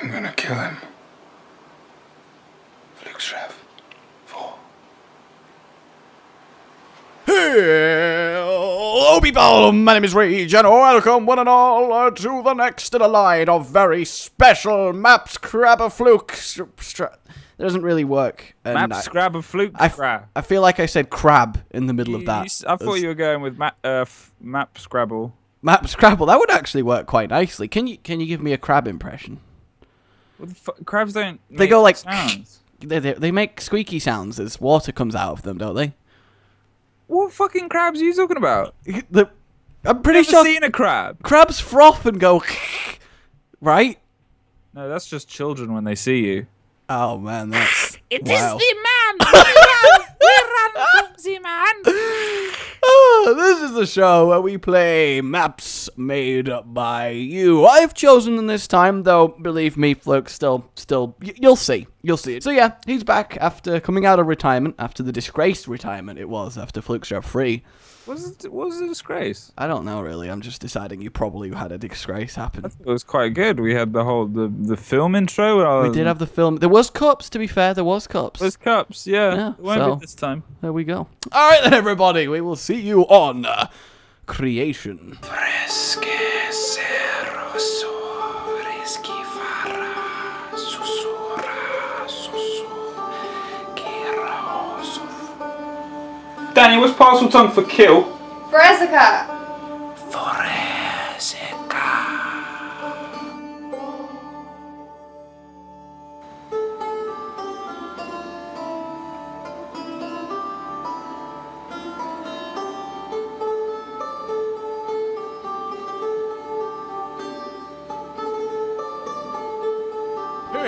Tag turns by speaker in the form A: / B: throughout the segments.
A: I'm gonna kill him. Flukestrav. Four.
B: Hello, people! My name is Rage, and welcome one and all uh, to the next in a line of very special maps crab a fluke. Str- str- that doesn't really work. and
C: Map
B: I-
C: fluke
B: I, f-
C: crab.
B: I feel like I said crab in the middle of that.
C: you s- I thought you were going with map, uh, f- map scrabble.
B: Map Scrabble. That would actually work quite nicely. Can you can you give me a crab impression?
C: What the crabs don't.
B: They go like-
C: sounds.
B: They, they, they make squeaky sounds as water comes out of them, don't they?
C: What fucking crabs are you talking about?
B: The, I'm pretty
C: Never
B: sure
C: seen a crab.
B: crabs froth and go, right?
C: No, that's just children when they see you.
B: Oh man, that's
D: It is
B: wow.
D: the man. We run, we run from the man.
B: This is the show where we play maps made by you. I've chosen them this time, though. Believe me, Fluke, still, still, you'll see, you'll see it. So yeah, he's back after coming out of retirement, after the disgraced retirement it was after Flukestrav Free.
C: Was it? Was it a disgrace?
B: I don't know really. I'm just deciding you probably had a disgrace happen.
C: It was quite good. We had the whole the the film intro. Uh,
B: We did have the film. There was cups, to be fair. There was cups.
C: those cups. Yeah,
B: Yeah,
C: it won't
B: so-
C: be this time.
B: There we go. All right then, everybody. We will see you on uh, creation.
C: Danny, what's Parseltongue for kill?
E: Fresica!
A: Foresica.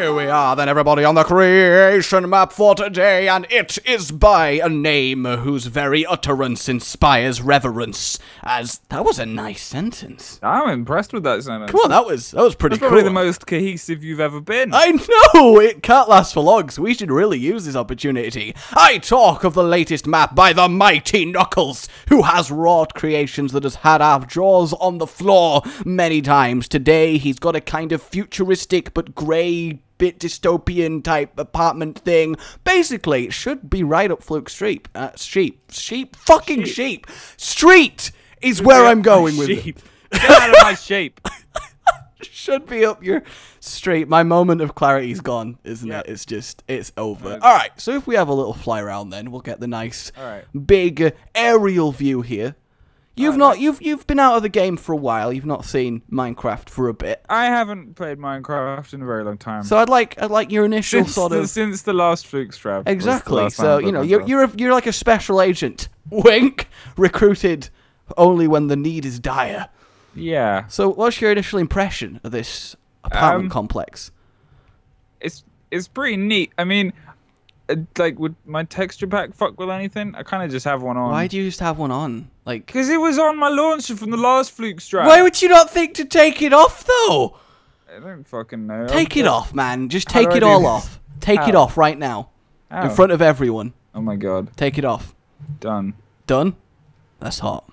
B: Here we are, then, everybody, on the creation map for today, and it is by a name whose very utterance inspires reverence. As that was a nice sentence.
C: I'm impressed with that sentence.
B: Come on, that was that was pretty
C: That's probably
B: cool.
C: the most cohesive you've ever been.
B: I know it can't last for long, so we should really use this opportunity. I talk of the latest map by the mighty Knuckles, who has wrought creations that has had our jaws on the floor many times. Today, he's got a kind of futuristic but grey, bit dystopian type apartment thing. Basically, it should be right up Fluke Street. Uh, sheep, sheep, fucking sheep. Street is where I'm going with it
C: sheep. Get out of my shape.
B: should be up your street. My moment of clarity's gone, isn't
C: Yep.
B: it? It's just, it's over. All right, so if we have a little fly around, then we'll get the nice,
C: right.
B: big aerial view here. You've not, you've, you've been out of the game for a while. You've not seen Minecraft for a bit.
C: I haven't played Minecraft in a very long time.
B: So I'd like, I'd like your initial
C: since
B: sort
C: the,
B: of
C: since the last Flukestrav.
B: exactly. So you know you're you're a, you're like a special agent. Wink. Recruited only when the need is dire.
C: yeah.
B: So what's your initial impression of this apartment
C: Um,
B: complex?
C: It's it's pretty neat. I mean, Uh, like would my texture pack fuck with anything? I kind of just have one on.
B: Why do you just have one on? Like,
C: Because it was on my launcher from the last Flukestrav.
B: why would you not think to take it off though?
C: I don't fucking know.
B: Take
C: I'm-
B: it off, man. Just
C: How
B: take it all
C: this?
B: off. Take it off right now, in front of everyone.
C: Oh my god.
B: Take it off.
C: Done.
B: Done. That's hot.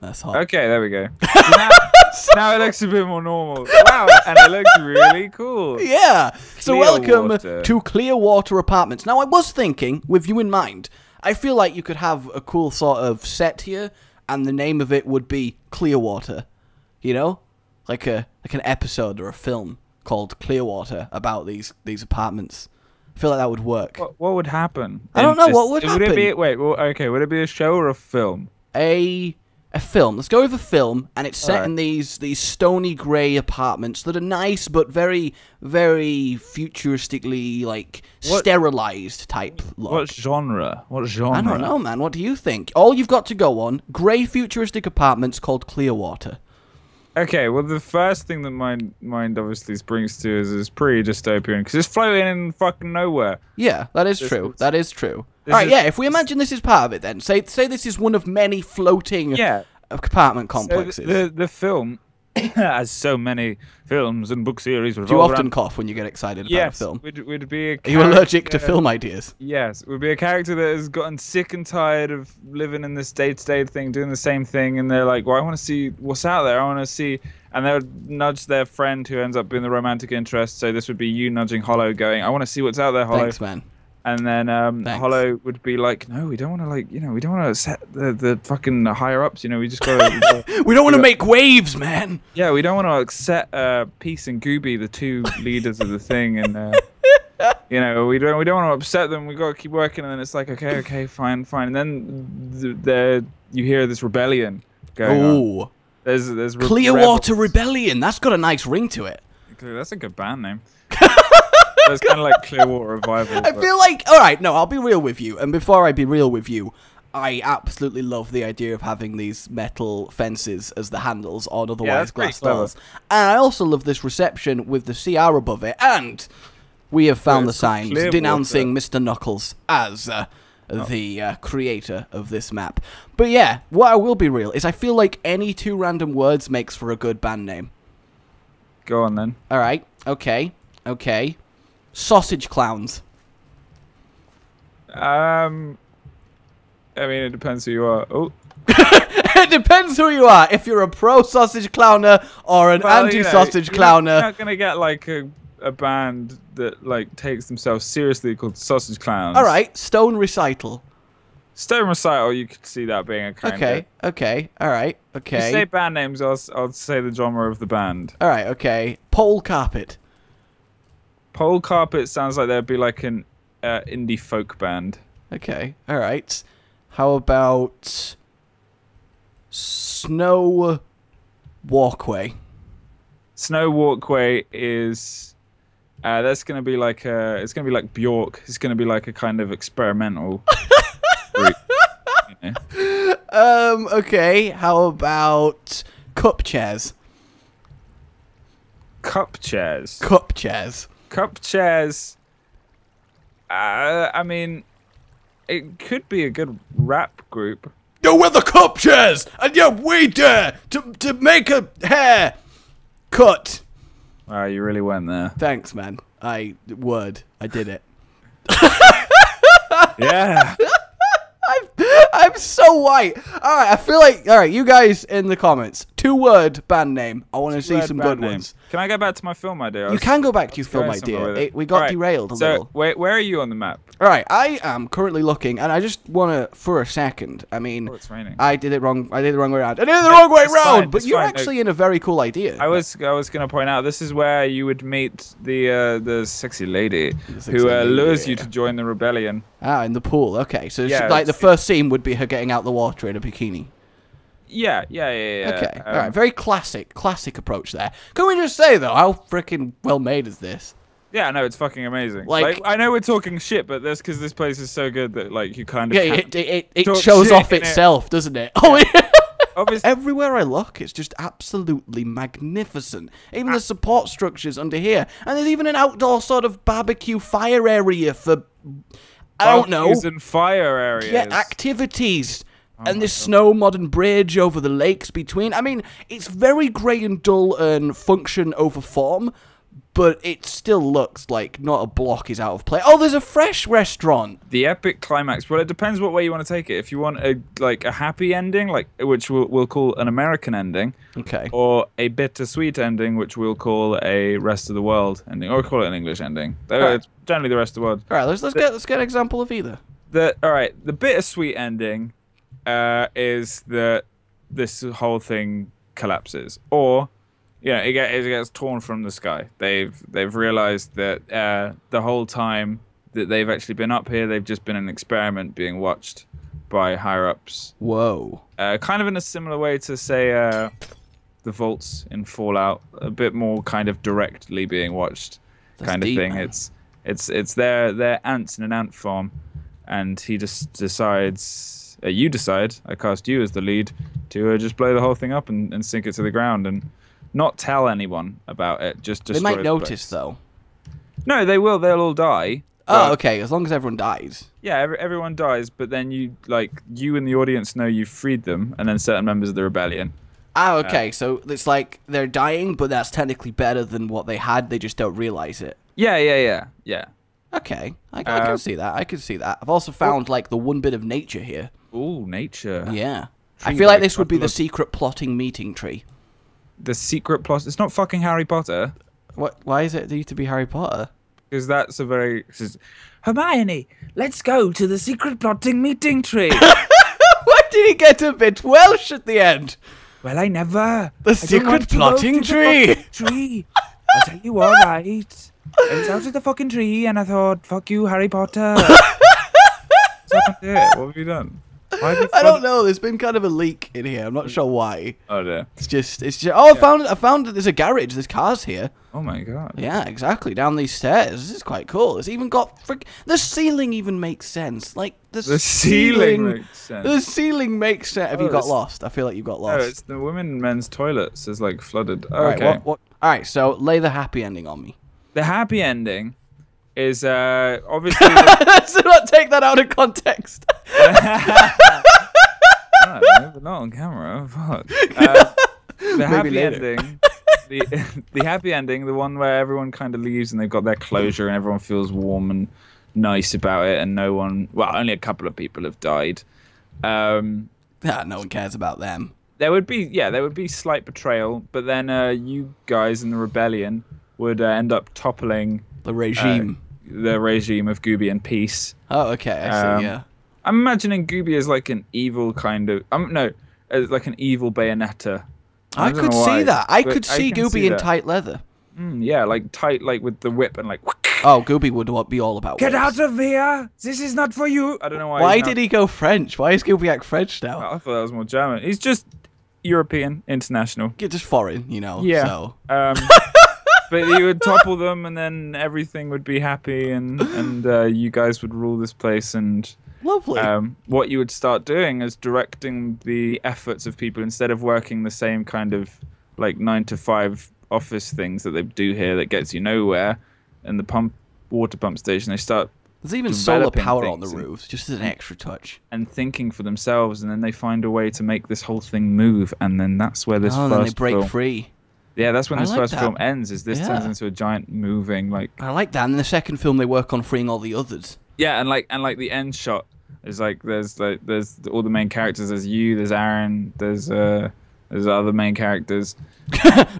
B: That's hot.
C: Okay, there we go. now, it looks a bit more normal. Wow, and it looks really cool.
B: Yeah. So welcome
C: Clearwater.
B: to Clearwater Apartments. Now I was thinking, with you in mind, I feel like you could have a cool sort of set here, and the name of it would be Clearwater. You know, like a like an episode or a film called Clearwater about these these apartments. I feel like that would work.
C: What, what would happen?
B: I don't know,
C: this-
B: what would
C: Would it be
B: happen?
C: wait? Well, okay. Would it be a show or a film?
B: a a film. Let's go with a film, and it's set
C: Alright.
B: in these these stony grey apartments that are nice but very very futuristically like
C: What-
B: sterilized type look.
C: What genre? What genre?
B: I don't know, man. What do you think? All you've got to go on: grey futuristic apartments called Clearwater.
C: Okay, well, the first thing that my mind obviously springs to is is pretty dystopian because it's floating in fucking nowhere.
B: Yeah, that is true. That is true. All right,
C: is-
B: yeah. If we imagine this is part of it, then say say this is one of many floating
C: Yeah.
B: Apartment
C: So
B: complexes.
C: the the film as so many films and book series
B: Do you often
C: around.
B: cough when you get excited about a film?
C: would would be. A
B: Are you allergic to
C: uh,
B: film ideas?
C: Yes, would be a character that has gotten sick and tired of living in this day-to-day thing, doing the same thing, and they're like, "Well, I want to see what's out there. I want to see." And they would nudge their friend who ends up being the romantic interest. So this would be you nudging Hollow, going, "I want to see what's out there, Hollow."
B: Thanks, man.
C: And then um,
B: Thanks.
C: Hollow would be like, "No, we don't want to like, you know, we don't want to set the, the fucking higher ups. You know, we just got to."
B: We don't want to make waves, man.
C: yeah, we don't want to like, set uh, Peace and Gooby, the two leaders of the thing, and uh, you know, we don't we don't want to upset them. We got to keep working, and then it's like, okay, okay, fine, fine, and then th- there you hear this rebellion going on.
B: Ooh.
C: There's there's re-
B: Clearwater
C: rebels.
B: Rebellion. That's got a nice ring to it.
C: That's a good band name. it's kind of like Clearwater Revival.
B: I
C: but-
B: feel like, all right, no, I'll be real with you. And before I be real with you, I absolutely love the idea of having these metal fences as the handles on otherwise
C: pretty
B: glass doors. And I also love this reception with the CR above it. And we have found the signs denouncing Mr. Knuckles as uh,
C: Oh.
B: the uh, creator of this map. But yeah, what I will be real is I feel like any two random words makes for a good band name.
C: Go on then.
B: All right, okay, okay. Sausage Clowns.
C: Um, I mean, it depends who you are. Oh,
B: it depends who you are. If you're a pro sausage clowner or an
C: Well,
B: anti sausage
C: you're not-
B: clowner.
C: You're not gonna get like a, a band that like takes themselves seriously called Sausage Clowns.
B: All right, Stone Recital.
C: Stone Recital, you could see that being a kind
B: Okay, okay, all right,
C: If you say band names, I'll, I'll say the genre of the band.
B: all right, okay. Pole Carpet.
C: Pole Carpet sounds like there'd be like an uh, indie folk band.
B: Okay, all right. How about Snow Walkway?
C: Snow Walkway is. Uh, that's gonna be like a. It's gonna be like Bjork. It's gonna be like a kind of experimental. group, you know?
B: Um, okay. How about Cup Chairs?
C: Cup chairs.
B: Cup Chairs.
C: Cup chairs. Uh, I mean, it could be a good rap group.
B: Yo, we're the Cup Chairs, and yeah, we dare to to make a hair cut.
C: Wow, you really went there.
B: Thanks, man. I word. I did it.
C: Yeah.
B: I'm, I'm so white. All right, I feel like all right. You guys in the comments, two word band name. I want to see some good
C: name.
B: ones.
C: Can I go back to my film idea?
B: You can go back to your film idea.
C: it.
B: We got
C: Alright,
B: derailed a
C: so,
B: little.
C: where, where are you on the map?
B: All right, I am currently looking, and I just want to, for a second. I mean,
C: Oh, it's raining.
B: I did it wrong. I did it the wrong way around. I did it the wrong way
C: It's
B: round. but you're
C: fine, no.
B: actually in a very cool idea.
C: I was I was gonna point out this is where you would meet the uh, the sexy lady
B: sexy
C: who uh,
B: lady,
C: lures you to join the rebellion.
B: Ah in the pool. Okay, so
C: Yeah,
B: like the first scene would be her getting out the water in a bikini.
C: Yeah, yeah, yeah, yeah.
B: Okay,
C: um,
B: all right, very classic, classic approach there. Can we just say though, how freaking well made is this?
C: Yeah, no, it's fucking amazing.
B: Like-
C: Like, I know we're talking shit, but that's because this place is so good that like you kind of
B: Yeah, it, it, it
C: talk
B: shows off
C: in it.
B: itself, doesn't it? Oh, yeah.
C: Obviously,
B: Everywhere I look, it's just absolutely magnificent. Even the support structures under here, and there's even an outdoor sort of barbecue fire area for I don't know,
C: barbecues and fire areas.
B: yeah, activities.
C: Oh
B: and this snow modern bridge over the lakes between. I mean, it's very grey and dull and function over form, but it still looks like not a block is out of place. Oh, there's a fresh restaurant.
C: the epic climax. Well, it depends what way you want to take it. If you want a like a happy ending, like which we'll, we'll call an American ending,
B: Okay.
C: or a bittersweet ending, which we'll call a rest of the world ending, or call it an English ending.
B: Alright.
C: It's generally the rest of the world.
B: All right, let's let's get let's get an example of either.
C: The all right, the bittersweet ending uh, is that this whole thing collapses, or you know, it, get, it gets torn from the sky. They've they've realized that uh, the whole time that they've actually been up here, they've just been an experiment being watched by higher ups.
B: Whoa.
C: Uh, kind of in a similar way to say uh, the vaults in Fallout, a bit more kind of directly being watched,
B: That's
C: kind
B: deep,
C: of thing.
B: man.
C: It's it's it's their their ants in an ant farm, and he just decides. Uh, you decide. I cast you as the lead to uh, just blow the whole thing up and, and sink it to the ground and not tell anyone about it. Just
B: They might notice though.
C: No, they will. They'll all die.
B: Oh, okay. As long as everyone dies.
C: yeah, every, everyone dies, but then you like you and the audience know you've freed them, and then certain members of the rebellion
B: Ah, okay. so it's like they're dying, but that's technically better than what they had. They just don't realize it.
C: Yeah, yeah, yeah, yeah.
B: Okay, I, I
C: Uh,
B: can see that. I can see that. I've also found like the one bit of nature here.
C: Ooh, nature.
B: Yeah. I feel like this would be the secret plotting meeting tree.
C: The secret plot. It's not fucking Harry Potter.
B: What? Why is it need to be Harry Potter?
C: Because that's a very. is- Hermione, let's go to the secret plotting meeting tree.
B: Why did he get a bit Welsh at the end?
C: well, I never.
B: The
C: I
B: secret
C: want to go
B: plotting
C: the
B: tree.
C: tree. I'll tell you all right. I was out of the fucking tree and I thought, fuck you, Harry Potter. What's happened here? What have you done? You
B: I don't know. There's been kind of a leak in here. I'm not sure why.
C: Oh dear.
B: It's just, it's just. Oh, I found, I found that there's a garage. There's cars here.
C: Oh my god.
B: Yeah, exactly. Down these stairs. This is quite cool. It's even got frick. The ceiling even makes sense. Like the,
C: The ceiling makes sense.
B: The ceiling makes sense. Have you
C: Oh,
B: got lost? I feel like you got
C: No,
B: lost.
C: it's the women men's toilets is like flooded.
B: All right,
C: okay.
B: what, what, all right. So lay the happy ending on me.
C: The happy ending is uh obviously
B: so not take that out of context.
C: No, but not on camera. Fuck. Uh, the happy
B: later.
C: ending. The, the happy ending, the one where everyone kind of leaves and they've got their closure and everyone feels warm and nice about it, and no one, well, only a couple of people have died. Um,
B: Ah, no one cares about them.
C: there would be, yeah, there would be slight betrayal, but then uh, you guys in the rebellion would uh, end up toppling
B: The regime.
C: the regime of Gooby and Peace.
B: oh, okay. I see.
C: um,
B: yeah.
C: I'm imagining Gooby as like an evil kind of, um, no, as like an evil Bayonetta.
B: I,
C: don't
B: could see
C: why,
B: that. I could see
C: can
B: Gooby in tight leather.
C: Mm, yeah, like tight, like with the whip and like.
B: Oh, Gooby would be all about.
C: Get
B: whips.
C: out of here! This is not for you. I don't know why.
B: Why did he go French? Why is Gooby act French now?
C: I thought that was more German. He's just European, international.
B: Get just foreign, you know.
C: Yeah.
B: So
C: Um, but he would topple them, and then everything would be happy, and and uh, you guys would rule this place. And
B: lovely.
C: um, what you would start doing is directing the efforts of people instead of working the same kind of like nine to five office things that they do here that gets you nowhere. And the pump water pump station, they start
B: There's even solar power on the roofs, just as an extra touch.
C: and thinking for themselves, and then they find a way to make this whole thing move, and then that's where this
B: oh, then they break
C: film,
B: free.
C: Yeah, that's when
B: I
C: this
B: like
C: first
B: that.
C: film ends. Is this turns into a giant moving like
B: I like that. And in the second film, they work on freeing all the others.
C: yeah, and like and like the end shot is like there's like there's all the main characters. There's you, there's Aaron, there's uh there's other main characters,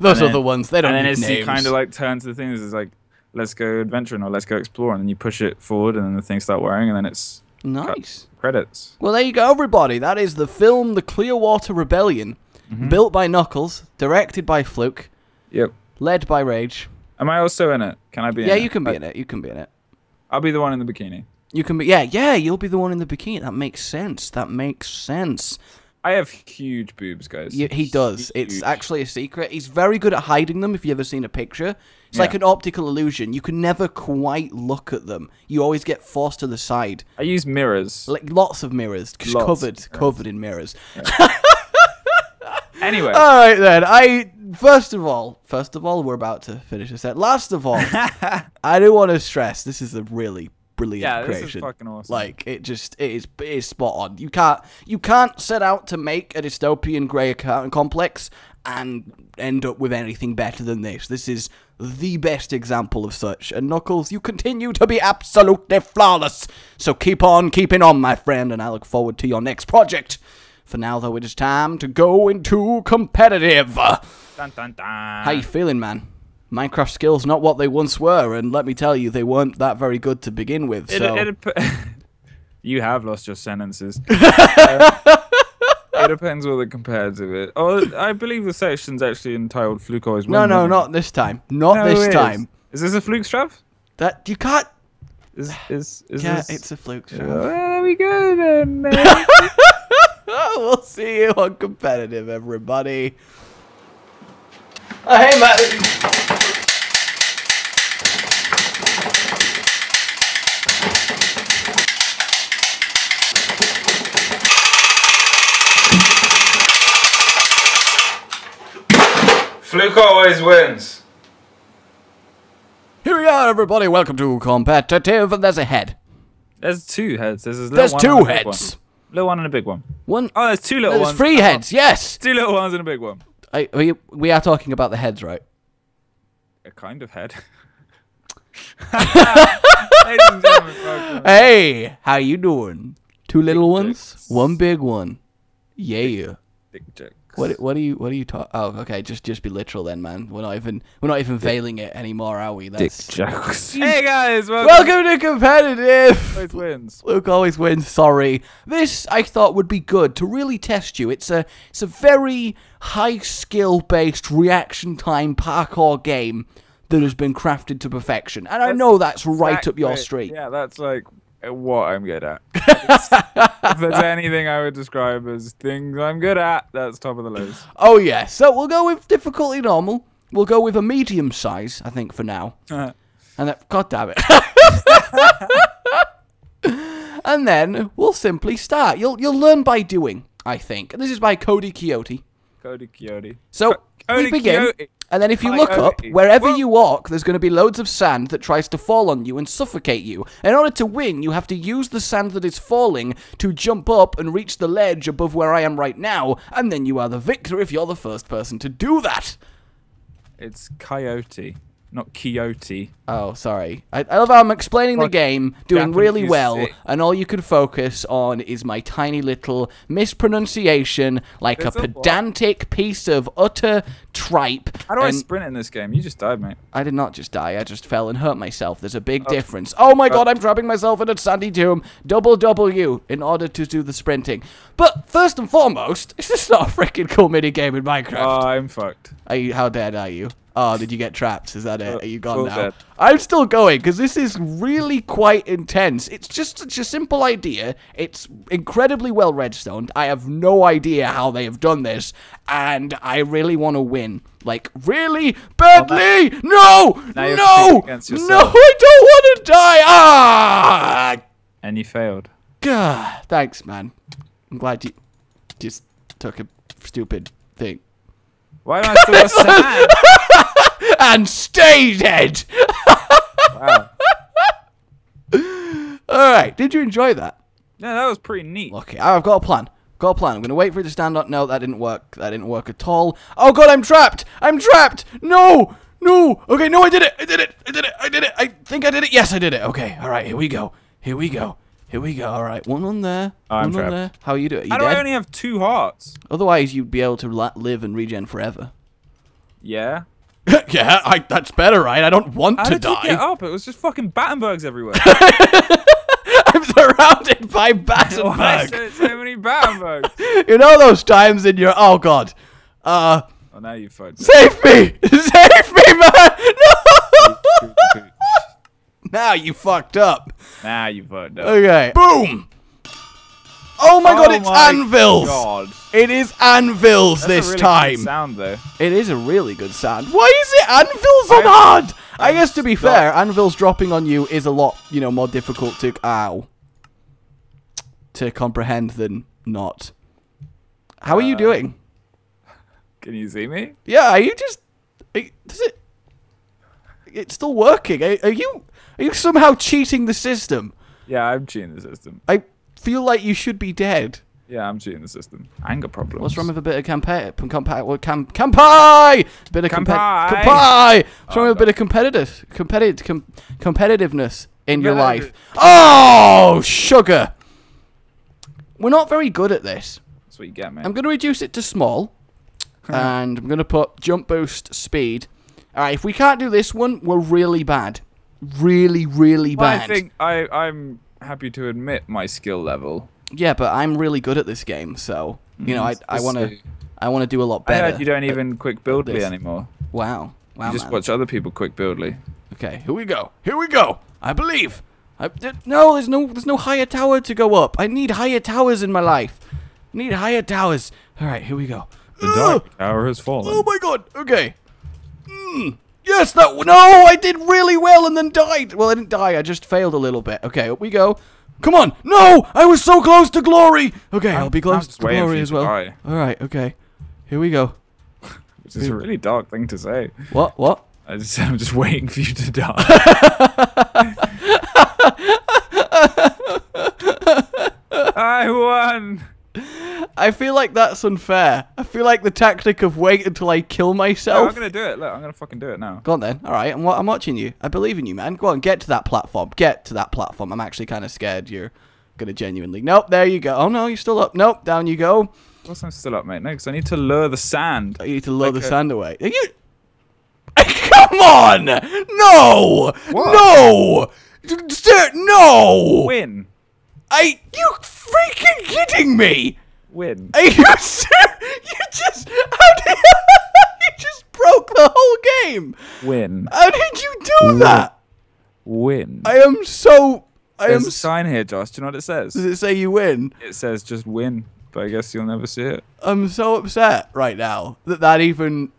B: Those
C: And
B: are the ones. They don't
C: and then
B: need
C: it's
B: names.
C: you kind of like turn to the things. It's like let's go adventuring or let's go exploring, and you push it forward, and then the things start wearing, and then it's
B: nice.
C: credits.
B: Well, there you go, everybody. That is the film The Clearwater Rebellion,
C: Mm-hmm.
B: built by Knuckles, directed by Fluke,
C: Yep.
B: led by Rage.
C: Am I also in it? Can I be?
B: Yeah, you
C: it?
B: can be
C: I-
B: in it. You can be in it.
C: I'll be the one in the bikini.
B: You can be. Yeah, yeah. You'll be the one in the bikini. That makes sense. That makes sense.
C: I have huge boobs, guys.
B: Yeah, he does. It's actually a secret. He's very good at hiding them. If you ever seen a picture, it's like an optical illusion. You can never quite look at them. You always get forced to the side.
C: I use mirrors.
B: Like lots of mirrors,
C: Lots
B: covered,
C: of mirrors.
B: covered in mirrors.
C: Anyway,
B: All right then. I first of all, first of all, we're about to finish this set. Last of all, I do want to stress this is a really brilliant
C: Yeah, this is
B: creation.
C: fucking awesome.
B: Like it just it is it is spot on. You can't you can't set out to make a dystopian grey account complex and end up with anything better than this. This is the best example of such. And Knuckles, you continue to be absolutely flawless. So keep on keeping on, my friend, and I look forward to your next project. For now, though, it is time to go into competitive.
C: dun, dun, dun.
B: How you feeling, man? Minecraft skills not what they once were, and let me tell you, they weren't that very good to begin with.
C: It,
B: So
C: it, dep- you have lost your sentences. Uh, it depends what they compare to it. Oh, I believe the section's actually entitled Fluke Always
B: no, no,
C: isn't
B: this time. Not
C: No,
B: this time.
C: Is this a Fluke Strav?
B: That you can't.
C: Is is is
B: Yeah,
C: this?
B: it's a fluke.
C: Oh,
B: Sean.
C: there we go then. man.
B: Oh, we'll see you on competitive, everybody. Oh, hey, Matt.
C: Fluke always wins.
B: Here we are, everybody. Welcome to competitive. And there's a head.
C: There's two heads. There's, a
B: There's
C: one
B: two
C: and one.
B: heads.
C: Little one and a big one.
B: One.
C: Oh, there's two little
B: there's
C: ones.
B: three heads. Yes.
C: Two little ones and a big one.
B: I, we, we are talking about the heads, right?
C: A kind of head. Ladies and gentlemen, welcome.
B: Hey, how you doing? Two little ones,
C: jokes.
B: one big one. Yeah.
C: Dick jokes.
B: What what are you what are you talking? Oh, okay. Just just be literal then, man. We're not even we're not even veiling it anymore, are we?
C: Dick
B: That's
C: jokes. Hey guys, welcome.
B: welcome to competitive.
C: Always wins.
B: Luke always wins. Sorry. This I thought would be good to really test you. It's a it's a very high skill based reaction time parkour game that has been crafted to perfection, and I know that's right up your street.
C: Yeah, that's like what I'm good at. if there's anything I would describe as things I'm good at, that's top of the list.
B: Oh yeah. So we'll go with difficulty normal. We'll go with a medium size, I think, for now. Uh-huh. And then, God damn it. and then we'll simply start. You'll you'll learn by doing, I think. This is by Cody Quixote.
C: Cody Coyote.
B: So
C: Co- Cody
B: we begin,
C: Quixote.
B: And then if you look up, wherever
C: Whoa.
B: you walk, there's going to be loads of sand that tries to fall on you and suffocate you. In order to win, you have to use the sand that is falling to jump up and reach the ledge above where I am right now, and then you are the victor if you're the first person to do that.
C: It's Coyote, not Quixote.
B: Oh, sorry. I, I love how I'm explaining the game, doing really well, and all you can focus on is my tiny little mispronunciation, like a pedantic piece of utter tripe.
C: How do I sprint in this game? You just died, mate.
B: I did not just die, I just fell and hurt myself. There's a big
C: Oh.
B: difference. Oh my oh. god, I'm trapping myself in a sandy tomb. Double W in order to do the sprinting. But first and foremost, is this not a freaking cool mini game in Minecraft?
C: Oh, I'm fucked.
B: Are you, how dead are you? Oh, did you get trapped? Is that it?
C: Uh,
B: Are you gone
C: full
B: now?
C: dead.
B: I'm still going because this is really quite intense. It's just such a simple idea. It's incredibly well redstoned. I have no idea how they have done this, and I really want to win. Like really badly. no, no, no! I don't want to die. Ah!
C: And you failed.
B: Gah, thanks, man. I'm glad you just took a stupid thing
C: Why am I still sad?
B: And stay dead.
C: Wow.
B: All right. Did you enjoy that?
C: No, that was pretty neat.
B: Okay, I've got a plan. Got a plan. I'm gonna wait for it to stand up. No, that didn't work. That didn't work at all. Oh god, I'm trapped. I'm trapped. No, no. Okay, no, I did it. I did it. I did it. I did it. I think I did it. Yes, I did it. Okay. All right. Here we go. Here we go. Here we go. All right. One on there.
C: I'm
B: one on
C: trapped.
B: there. How are you doing? You
C: How do I only have two hearts?
B: Otherwise, you'd be able to live and regen forever.
C: Yeah.
B: yeah, I, that's better, right? I don't want
C: How
B: to
C: did you get up? It was just fucking Battenbergs everywhere.
B: I'm surrounded by
C: Why
B: Battenberg.
C: so, so many Battenbergs?
B: you know those times in your oh god. Uh,
C: Oh, now you fucked
B: save me, save me, man. No. now you fucked up.
C: now you fucked up.
B: Okay. Boom. Oh my god,
C: Oh
B: it's
C: my
B: anvils.
C: God.
B: It is anvils
C: That's
B: this
C: really
B: time.
C: Sound though.
B: It is a really good sound. Why is it anvils on hard? I
C: I'm
B: guess to be fair, anvils dropping on you is a lot, you know, more difficult to ow to comprehend than not. How are you
C: Uh,
B: doing?
C: Can you see me?
B: Yeah, are you just? Are you- does it? It's still working. Are, are you? Are you somehow cheating the system?
C: Yeah, I'm cheating the system.
B: I feel like you should be dead.
C: Yeah, I'm cheating the system. Anger problems.
B: What's wrong with a bit of campa campa what cam campai? Bit of compe-
C: Campai.
B: campai. What's wrong
C: Oh,
B: with a oh, bit of competitive competitive com- competitiveness in your life? Oh, sugar. We're not very good at this.
C: That's what you get, man.
B: I'm going to reduce it to small, and I'm going to put jump boost speed. All right, if we can't do this one, we're really bad, really, really
C: Well,
B: bad.
C: I think I I'm happy to admit my skill level.
B: yeah, but I'm really good at this game, so you know, I
C: Mhm,
B: I want to I want to do a lot
C: I
B: better.
C: you don't even quick buildly
B: this.
C: anymore.
B: Wow, wow,
C: you just
B: man.
C: watch other people quick buildly.
B: Okay, here we go. Here we go. I believe. I, no, there's no there's no higher tower to go up. I need higher towers in my life. I need higher towers. All right, here we go.
C: The dark tower has fallen.
B: Oh my god. Okay. Mm. Yes, that. No, I did really well and then died. Well, I didn't die. I just failed a little bit. Okay, up we go. Come on. No, I was so close to glory. Okay, I'll be close to glory as well.
C: die.
B: All right. Okay. Here we go.
C: Which is a really dark thing to say.
B: What? What?
C: I just, I'm just waiting for you to die. I won.
B: I feel like that's unfair. I feel like the tactic of wait until I kill
C: No,
B: myself.
C: I'm gonna do it. Look, I'm gonna fucking do it now.
B: Go on then. All right, I'm, I'm watching you. I believe in you, man. Go on, get to that platform. Get to that platform. I'm actually kind of scared you're gonna genuinely. Nope, there you go. Oh no, you're still up. Nope, down you go.
C: Course, I'm still up, mate. No, because I need to lure the sand.
B: You need to lower
C: Like
B: the
C: a-
B: sand away. Are you? Come on! No!
C: What?
B: No! No!
C: Win,
B: I you freaking kidding me?
C: win.
B: Are you ser- You just how did you just broke the whole game?
C: Win,
B: How did you do that?
C: win.
B: I am so. I am.
C: There's a
B: s-
C: sign here, Josh. Do you know what it says?
B: Does it say you win?
C: It says just win, but I guess you'll never see it.
B: I'm so upset right now that that even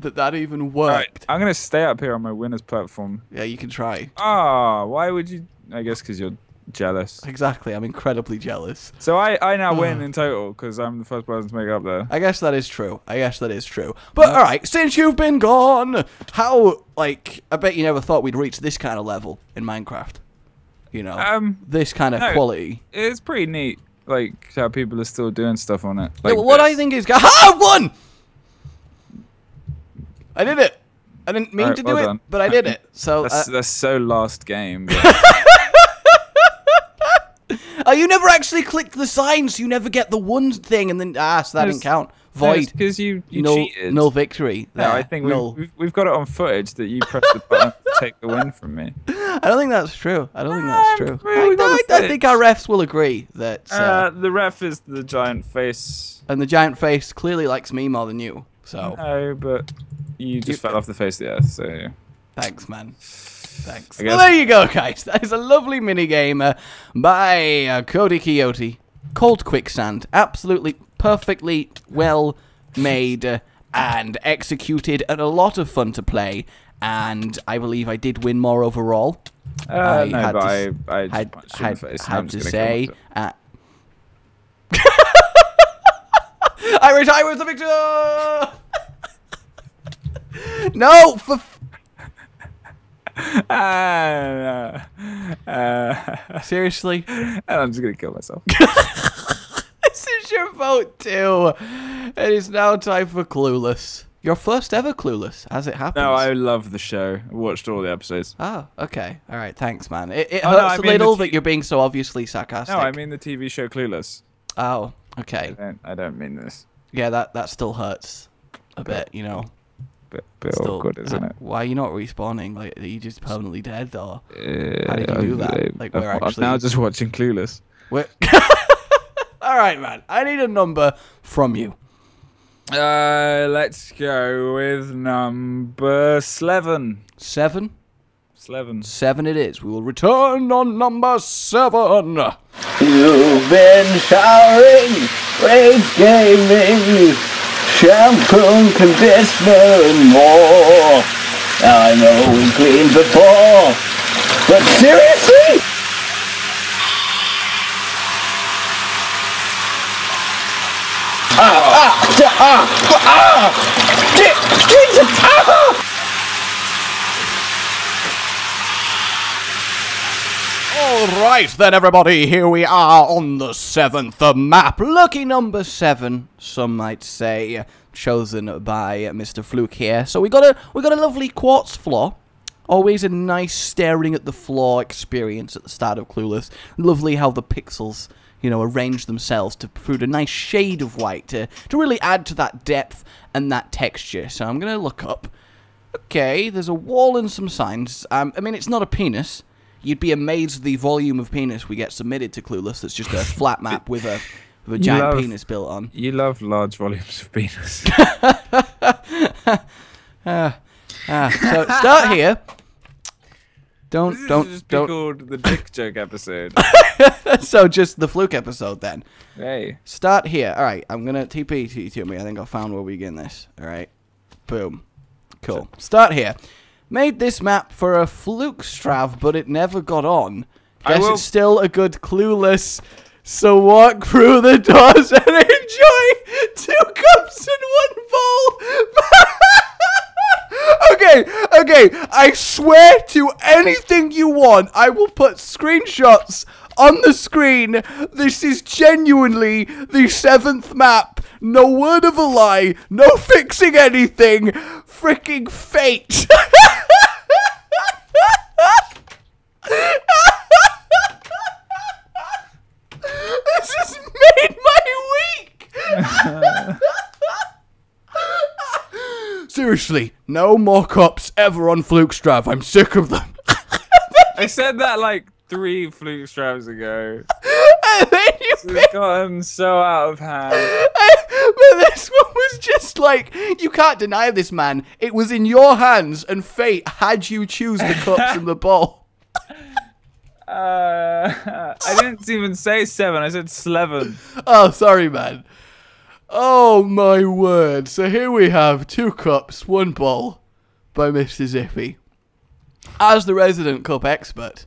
B: that that even worked.
C: Right, I'm gonna stay up here on my winners platform.
B: Yeah, you can try.
C: Ah, why would you? I guess because you're jealous.
B: Exactly. I'm incredibly jealous.
C: So I, I now win in total because I'm the first person to make it up there.
B: I guess that is true. I guess that is true. But all right, since you've been gone, how like I bet you never thought we'd reach this kind of level in Minecraft. You know,
C: Um,
B: this kind of
C: no.
B: quality.
C: it's pretty neat, like how people are still doing stuff on it.
B: Yeah,
C: Like
B: well, what I
C: this.
B: think is, ha, I won. I did it. I didn't mean
C: Alright,
B: to do
C: well
B: it,
C: done.
B: but I did it. So, uh,
C: That's, that's so last game. but-
B: oh, you never actually clicked the signs. You never get the one thing, and then ah, so that didn't count. Void.
C: because you you
B: no,
C: cheated.
B: no victory.
C: No. I think we've,
B: no.
C: we've, we've got it on footage that you pressed the button to take the win from me.
B: I don't think that's true. I don't think that's true. I, I- I think our refs will agree that. Uh,
C: Uh, the ref is the giant face.
B: and the giant face clearly likes me more than you. So
C: No, but you just
B: You-
C: fell off the face of the earth, so
B: thanks, man. Thanks. Well, there you go, guys. That is a lovely mini game uh, by uh, Cody Coyote called Quicksand. Absolutely perfectly well made uh, and executed, and a lot of fun to play. And I believe I did win more overall.
C: uh,
B: I
C: no,
B: had
C: but
B: to
C: I, I
B: had, had,
C: the face. and
B: had to say.
C: myself.
B: Uh, I retire with the victor. no, for f-
C: Ah, uh,
B: seriously.
C: I'm just gonna kill myself.
B: this is your vote too. It is now time for Clueless. Your first ever Clueless, as it happens.
C: no, I love the show. I watched all the episodes.
B: Oh, okay. All right. Thanks, man. It, it
C: Oh, no,
B: hurts
C: I
B: a
C: mean the
B: little that you're being so obviously sarcastic.
C: No, I mean the TV show Clueless.
B: Oh,
C: I
B: okay.
C: don't, I don't mean this.
B: Yeah, that that still hurts a bit. You know.
C: Bit, bit
B: Still,
C: awkward, isn't
B: uh,
C: it?
B: Why are you not respawning? Like, are you just permanently dead, or
C: Uh,
B: How did you do that?
C: I-
B: Like,
C: I'm-
B: we're
C: I'm
B: actually-
C: now just watching Clueless.
B: what? All right, man. I need a number from you.
C: Uh, let's go with number seven.
B: Seven.
C: Eleven.
B: Seven. It is. We will return on number seven.
E: You've been showering, great gaming, shampoo, conditioner, and more. I know we cleaned before, but seriously? Ah, ah, da- ah, ah, Di- di- ah!
B: All right, then, everybody. Here we are on the seventh map. Lucky number seven, some might say, chosen by Mr. Fluke here. So we got a we got a lovely quartz floor. Always a nice staring at the floor experience at the start of Clueless. Lovely how the pixels, you know, arrange themselves to produce a nice shade of white to, to really add to that depth and that texture. So I'm gonna look up. Okay, there's a wall and some signs. Um, I mean, it's not a penis. You'd be amazed the volume of penis we get submitted to Clueless. That's just a flat map with a with a giant
C: love-
B: penis built on.
C: You love large volumes of penis.
B: Ah, so start here. Don't
C: this
B: don't
C: just
B: don't.
C: called the dick joke episode.
B: so just the fluke episode then.
C: hey.
B: Start here. All right, I'm gonna TP to, to me. I think I found where we begin this. All right, boom, cool. Start here. Made this map for a fluke strav, but it never got on.
C: I
B: Guess it's still a good clueless. So walk through the doors and enjoy two cups and one bowl. okay, okay. I swear to anything you want, I will put screenshots on the screen. This is genuinely the seventh map. No word of a lie. No fixing anything. Freaking fate. this has made my week. Seriously, no more cups ever on Flukestrav. I'm sick of them.
C: I said that like three Flukestravs ago.
B: and then you
C: It's gotten so out of hand.
B: but this one was just like you can't deny this man. It was in your hands, and fate had you choose the cups and the bowl.
C: Uh, I didn't even say seven. I said sleven.
B: Oh, sorry, man. Oh my word! So here we have two cups, one bowl, by Mr. Zippy. As the resident cup expert,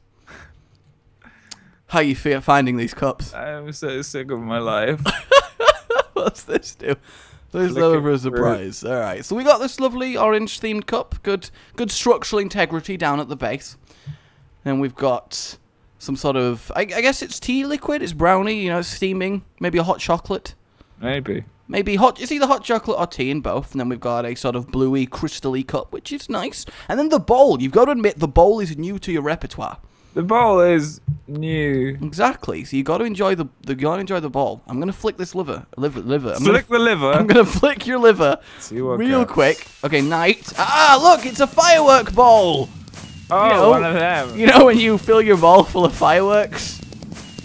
B: how you feel finding these cups?
C: I'm so sick of my life.
B: What's this do? There's
C: it
B: over a surprise. All right, so we got this lovely orange themed cup. Good, good structural integrity down at the base. And we've got some sort of, I, I guess it's tea liquid. It's brownie. You know, steaming. Maybe a hot chocolate.
C: Maybe.
B: Maybe hot. It's either hot chocolate or tea in both. And then we've got a sort of bluey, crystally cup, which is nice. And then the bowl. You've got to admit, the bowl is new to your repertoire.
C: The bowl is new.
B: Exactly. So you got to enjoy the, the you got to enjoy the bowl. I'm gonna flick this liver, liver, liver. I'm
C: Flick the liver.
B: I'm gonna flick your liver
C: See what
B: real quick. Okay, night. Ah, look, it's a firework ball.
C: Oh,
B: you know,
C: one of them.
B: You know when you fill your ball full of fireworks?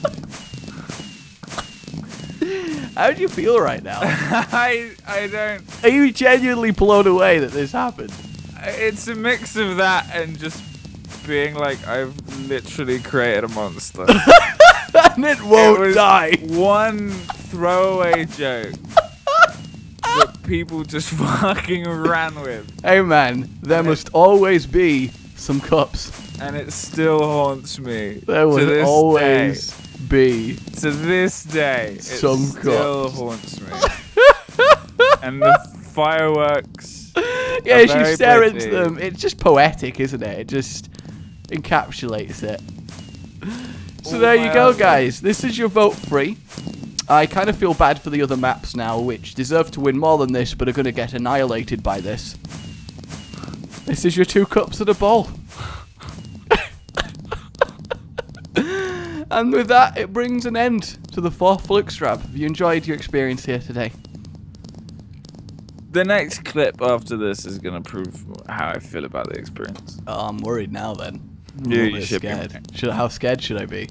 B: How do you feel right now?
C: I I don't.
B: Are you genuinely blown away that this happened?
C: It's a mix of that and just being like I've literally created a monster.
B: And it won't
C: was-
B: die.
C: One throwaway joke that people just fucking ran with,
B: Hey man, there must always be some cups.
C: and it still haunts me.
B: There will always be.
C: day. to this day. It
B: Some
C: still
B: cups.
C: haunts me. and the fireworks.
B: Yeah, as you stare
C: pretty.
B: into them, it's just poetic, isn't it? It just encapsulates it. So
C: Oh,
B: there you go, guys. This is your vote free. I kind of feel bad for the other maps now, which deserve to win more than this, but are going to get annihilated by this. This is your two cups and a bowl. and with that, it brings an end to the fourth Flukestrav. Have you enjoyed your experience here today?
C: The next clip after this is gonna prove how I feel about the experience.
B: Oh, I'm worried now then.
C: Yeah, you should
B: scared.
C: worried.
B: Should, how scared should I be?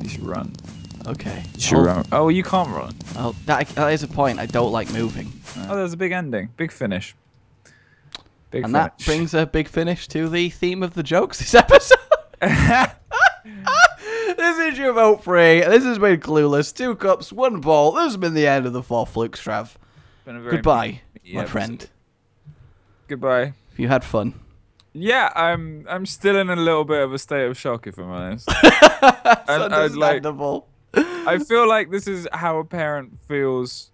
C: You should run.
B: Okay.
C: You should
B: oh,
C: run. Oh, you can't run.
B: Oh, that, that is a point. I don't like moving.
C: Oh, there's a big ending, big finish. Big
B: And that brings a big finish to the theme of the jokes this episode. this is your vote free. This has been Clueless. Two cups, one ball. This has been the end of the fourth
C: a very
B: Goodbye, my friend.
C: Goodbye.
B: If you had fun.
C: Yeah, I'm. I'm still in a little bit of a state of shock, if I'm honest. And I'd like-
B: understandable.
C: I feel like this is how a parent feels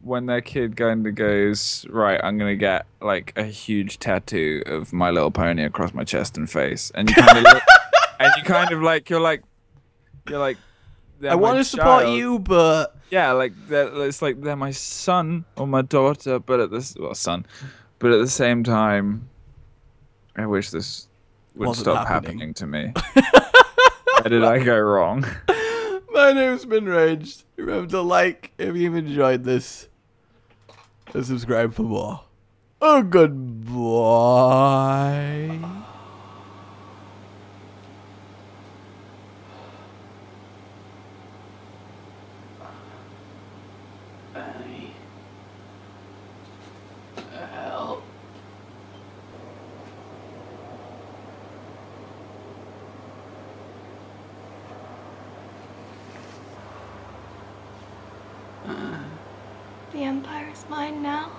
C: when their kid kind of goes, right, I'm gonna get like a huge tattoo of My Little Pony across my chest and face, and you kind of, look, and you kind of like, you're like, you're like, they're
B: I want to support
C: child.
B: you, but
C: Yeah, like it's like they're my son or my daughter, but at this well, son, but at the same time, I wish this would
B: Wasn't
C: stop
B: happening.
C: happening to me. Where did I go wrong?
B: my name's been Raged. Remember to like if you've enjoyed this. And subscribe for more. Oh, goodbye.
F: The Empire's mine now.